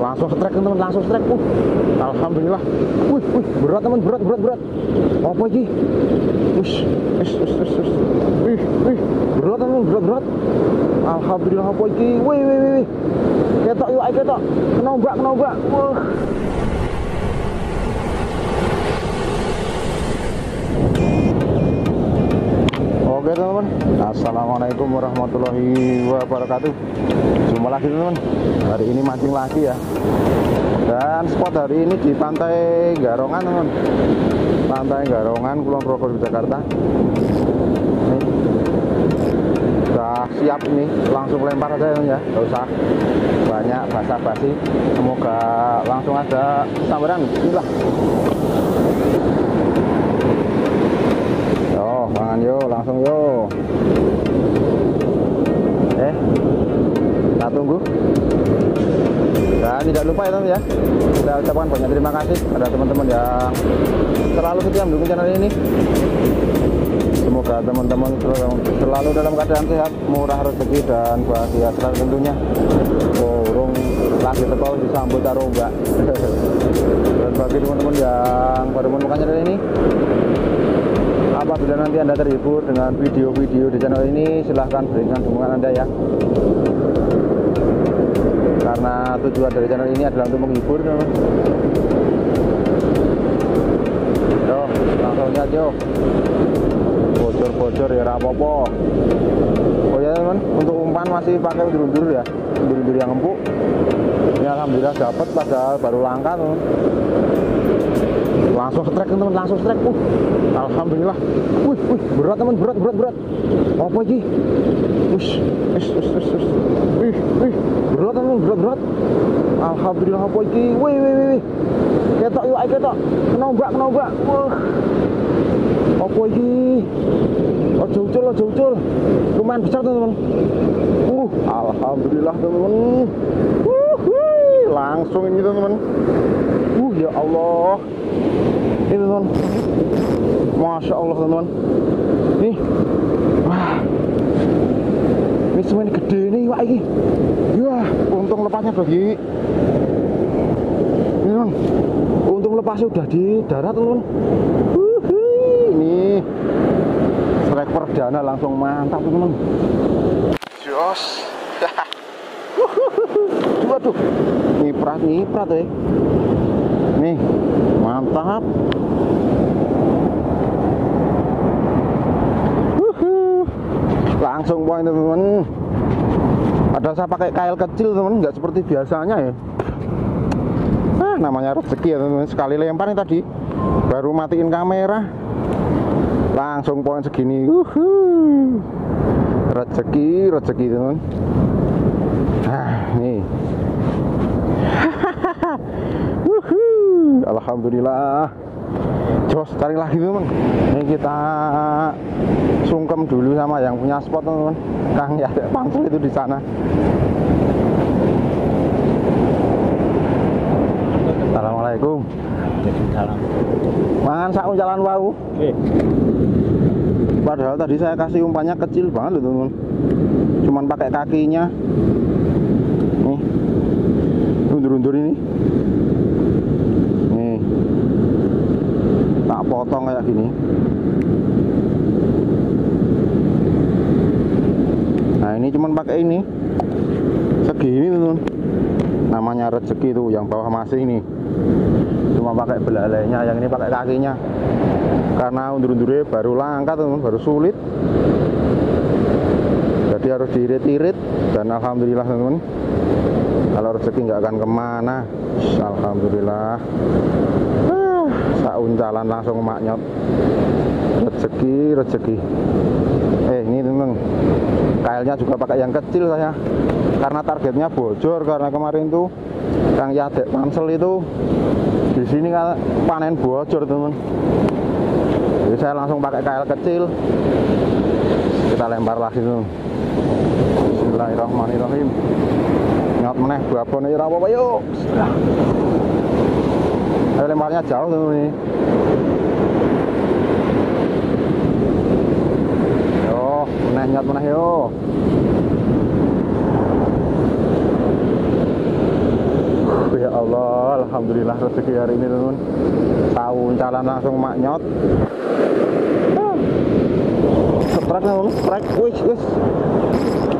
langsung strike teman langsung strike. Uh alhamdulillah. Wih wih berat teman berat berat berat. Apa ini? Wih wih wih berat teman berat berat. Alhamdulillah apa ini? Wih wih wih ketok yuk ketok. Kena ombak kena ombak wah Oke teman-teman. Assalamualaikum warahmatullahi wabarakatuh. Jumpa lagi teman-teman. Hari ini mancing lagi ya. Dan spot hari ini di pantai Garongan teman Pantai Garongan Kulon Progo Jakarta Nih Sudah siap ini. Langsung lempar aja ya. Gak usah banyak basa-basi. Semoga langsung ada sambaran. Inilah Yo, langsung yo. Eh, kita tunggu. Dan tidak lupa ya teman ya, kita ucapkan banyak terima kasih pada teman-teman yang selalu setia mendukung channel ini. Semoga teman-teman selalu dalam keadaan sehat, murah rezeki dan bahagia selalu tentunya. Burung lagi teko disambut karo mbak. dan bagi teman-teman yang baru menemukan channel ini, apabila nanti anda terhibur dengan video-video di channel ini. Silahkan berikan dukungan anda ya. Karena tujuan dari channel ini adalah untuk menghibur yo langsung aja yo bocor-bocor ya rapopo oh ya teman untuk umpan masih pakai undur-undur ya. Undur-undur yang empuk. Ini alhamdulillah dapat padahal baru langka teman langsung strike teman langsung strike. Uh alhamdulillah. Wih wih berat teman berat berat berat. Apa ini? Wih wih wih wih berat teman berat berat. Alhamdulillah apa ini? Wih wih wih ketok yuk ketok. Kena ombak kena ombak wah. Apa ini? Ojo ucul ojo ucul. Lumayan besar teman-teman. Uh alhamdulillah teman-teman. Uh, langsung ini teman-teman. Uh ya Allah ini teman Masya Allah teman-teman. Nih. Wah. Ini semua ini gede nih wah ini. Wah untung lepasnya bagi ini teman untung lepasnya udah di darat teman ini. Strike perdana langsung mantap teman jos. Waduh. Nyiprat nyiprat ya nih mantap. Wuhu. langsung poin teman-teman. Ada saya pakai kail kecil teman nggak seperti biasanya ya. Ah, namanya rezeki ya teman-teman. Sekali lempar nih tadi. Baru matiin kamera. Langsung poin segini. Wuhu. rezeki rezeki teman nah nih Alhamdulillah. Jos, tarik lagi teman. Ini kita sungkem dulu sama yang punya spot teman. Kang ya ada pangsel itu di sana. Assalamualaikum. Salam. Mangan sak jalan wau. Eh, Padahal tadi saya kasih umpannya kecil banget loh teman. Cuman pakai kakinya. Nih. Undur-undur ini. Nih. Tak potong kayak gini. Nah, ini cuman pakai ini. Segini teman. Namanya rezeki tuh yang bawah masih ini. Cuma pakai belalainya, yang ini pakai kakinya karena undur-undurnya baru langka teman baru sulit jadi harus diirit-irit dan alhamdulillah teman kalau rezeki nggak akan ke mana alhamdulillah ah, sauncalan langsung maknyot. Rezeki rezeki. Eh ini teman kailnya juga pakai yang kecil saya. Karena targetnya bocor karena kemarin tuh Kang Yadek Pansel itu di sini kan panen bocor teman jadi saya langsung pakai kail kecil. Kita lempar lagi tuh Bismillahirrahmanirrahim. Nyot meneh babon ya apa yuk Ayo lemparnya jauh tuh ini yo meneh nyot meneh yo ya Allah, alhamdulillah rezeki hari ini teman. Tahu jalan langsung maknyot. Ah. Strike teman, strike, wis wis.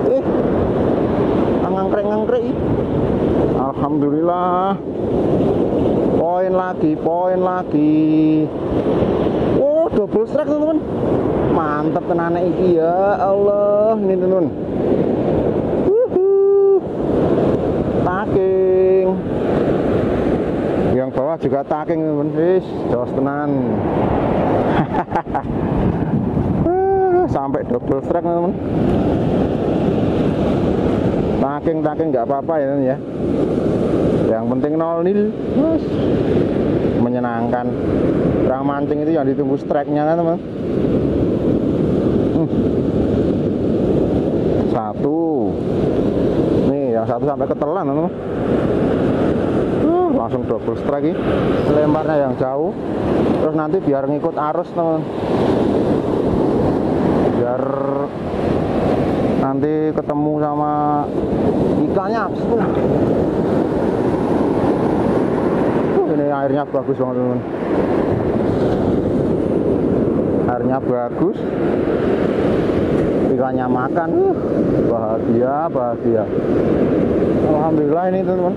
Eh, ngangkrek ngangkrek. Alhamdulillah. Poin lagi, poin lagi. Oh, double strike teman. Mantap tenan iki ya Allah, ini teman. taking yang bawah juga taking teman wis jos tenan sampai double strike teman taking taking nggak apa-apa ya ya. Yang penting nol nil. Mas. menyenangkan. Orang mancing itu yang ditunggu strike-nya kan teman hmm. satu. Yang satu sampai ketelan teman uh, langsung double strike ini lemparnya yang jauh. Terus nanti biar ngikut arus teman biar nanti ketemu sama ikannya uh, ini airnya bagus banget teman airnya bagus. Ikannya makan. Uh, bahagia bahagia. Alhamdulillah ini teman-teman.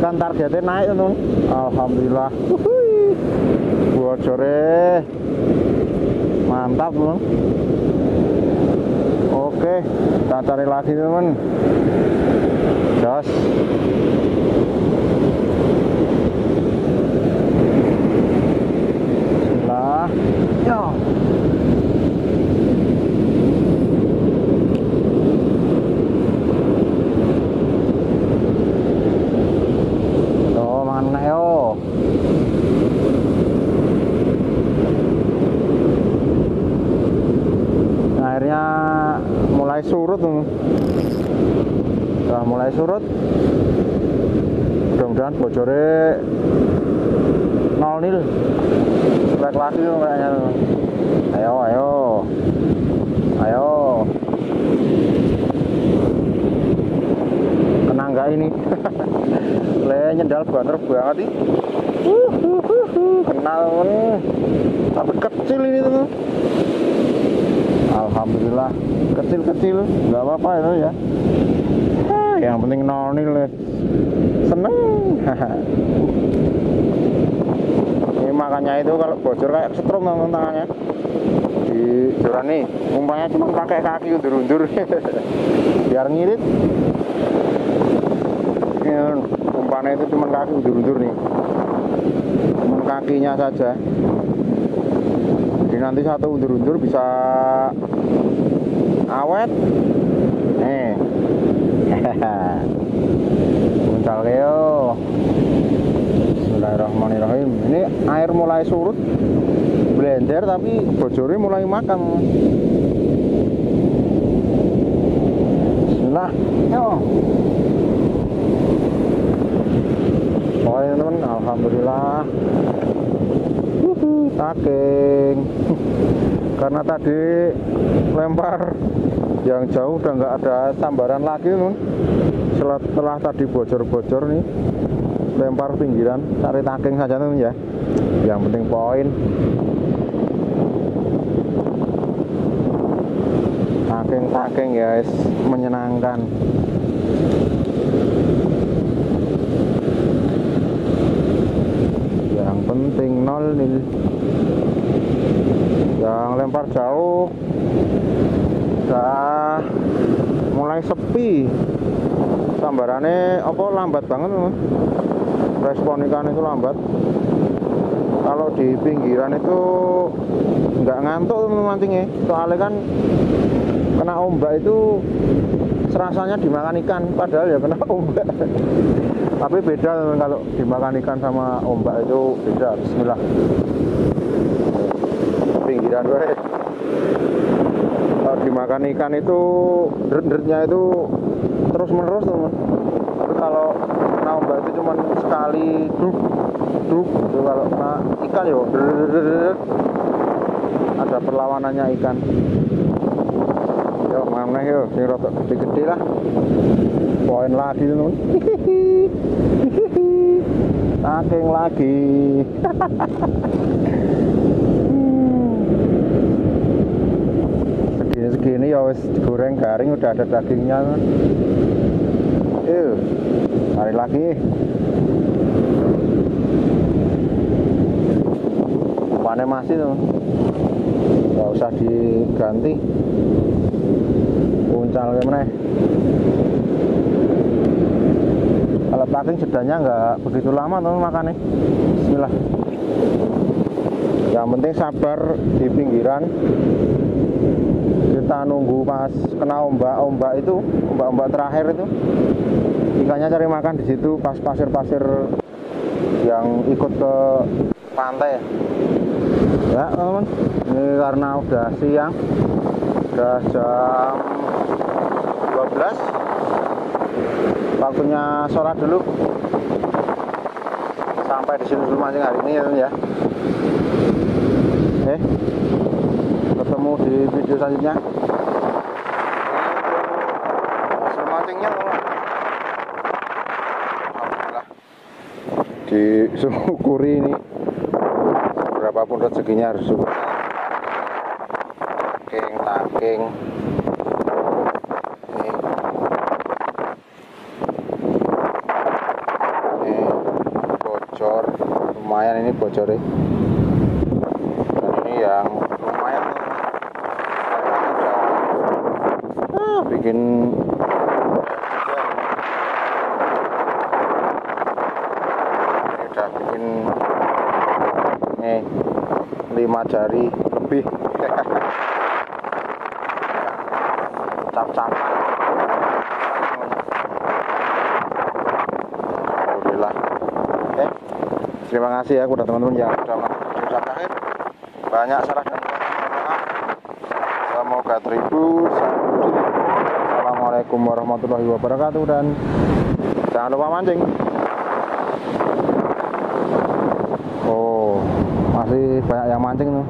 Ikan targetnya naik teman Alhamdulillah. Bocore mantap teman oke kita cari lagi teman. Jas Bismillah yo mulai surut Sudah mulai surut mudah-mudahan bocornya nol nil lagi tuh kayaknya ayo ayo. Ayo. Kena nggak ini. Le nyendal banter banget nih kenal tapi kecil ini tuh Alhamdulillah. Kecil-kecil. Nggak apa-apa itu ya. Ah, yang penting nol nil seneng makanya itu kalau bocor kayak setrum teman tangannya. Di joran nih umpamanya cuma pakai kaki undur-undur. Biar ngirit. Umpamanya itu cuma kaki undur-undur nih. Cuma kakinya saja. Jadi nanti satu undur-undur bisa awet. Nih. Muncal keo Bismillahirrahmanirrahim. Ini air mulai surut blender tapi bocornya mulai makan Bismillah. Yo. Pokoknya teman Alhamdulillah. Taking karena tadi lempar yang jauh udah nggak ada sambaran lagi nun setelah, setelah tadi bocor-bocor nih lempar pinggiran cari taking saja nun ya. Yang penting poin. Taking-taking guys menyenangkan. Yang penting nol nil yang lempar jauh. Udah mulai sepi. Sambarannya apa lambat banget respon ikan itu lambat. Kalau di pinggiran itu nggak ngantuk teman mancingnya soalnya kan kena ombak itu serasanya dimakan ikan padahal ya kena ombak. Tapi beda kalau dimakan ikan sama ombak itu beda. Bismillah. Pinggiran gue kalau dimakan ikan itu deret-deretnya itu terus menerus teman kalau kena ombak itu cuma sekali duk duk gitu. Kalau kena ikan yo ada perlawanannya ikan yo mana yo sing rotok gede-gede lah poin lagi teman saking lagi segini-segini ya wis digoreng garing udah ada dagingnya yuk tarik lagi. Umpannya masih tuh. Nggak usah diganti. Uncal gimana kalau packing jedanya nggak begitu lama tuh makannya. Bismillah. Yang penting sabar di pinggiran. Kita nunggu pas kena ombak-ombak itu ombak-ombak terakhir itu ikannya cari makan di situ pas pasir-pasir yang ikut ke pantai. Ya ya teman ini karena udah siang udah jam 12 waktunya sholat dulu. Sampai di sini dulu mancing hari ini ya teman ya. Eh ketemu di video selanjutnya hasil mancingnya teman Alhamdulillah disyukuri ini. Berapapun rezekinya harus syukur. Taking taking ini ini bocor. Lumayan ini bocornya. Dan ini yang lumayan. Ah, bikin bikin nih lima jari lebih. Cap-capan. Alhamdulillah. Oke terima kasih ya kepada teman-teman yang sudah menonton video akhir banyak salah dan semoga terhibur Assalamualaikum warahmatullahi wabarakatuh dan jangan lupa mancing Oh, masih banyak yang mancing tuh.